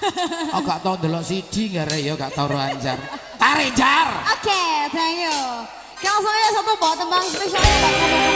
Oh gak tau delok CD gak ya gak tau Anjar. Tarik jar. Oke, thank you. Langsung aja satu bawa tembang spesialnya Pak